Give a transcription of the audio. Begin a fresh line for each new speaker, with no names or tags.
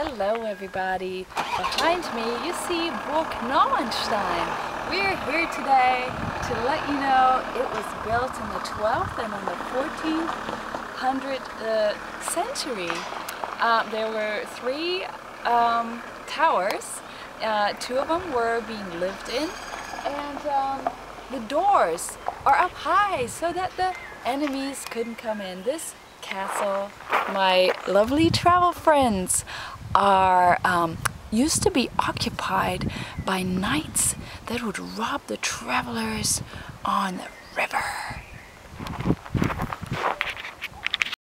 Hello everybody. Behind me you see Burg Normannstein. We're here today to let you know it was built in the 12th and in the 1400 uh, century. Uh, there were three um, towers. Uh, two of them were being lived in and um, the doors are up high so that the enemies couldn't come in. This castle, my lovely travel friends, are um, used to be occupied by knights that would rob the travelers on the river.